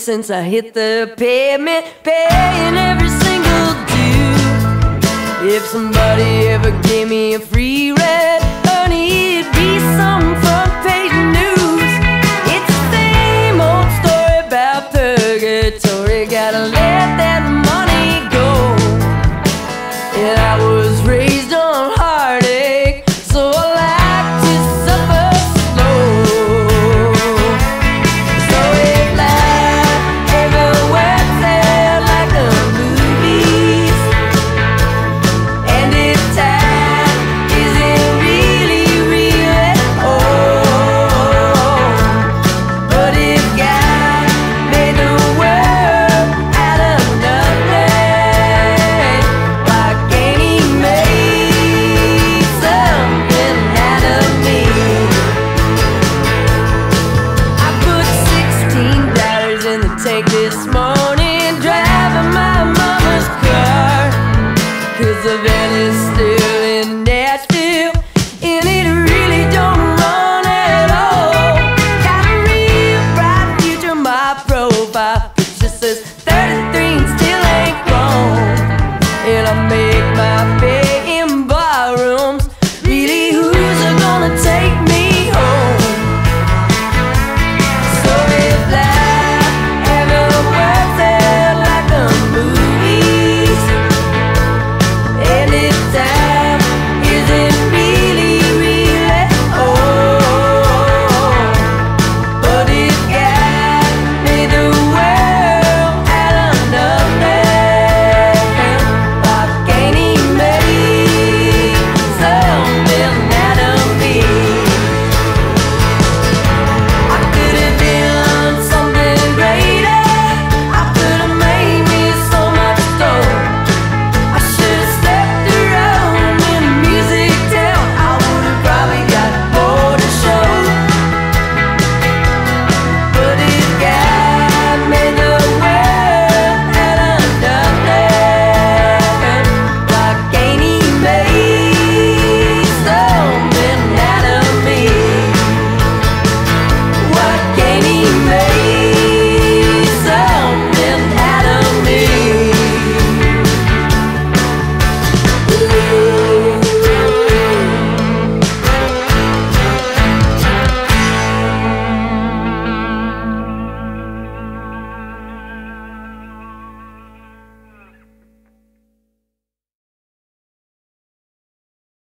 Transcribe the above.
since I hit the pavement, paying every single due. If somebody ever gave me a free ride, honey, it'd be some front page news. It's the same old story about purgatory, gotta this morning driving my mama's car. Cause the van is still in Nashville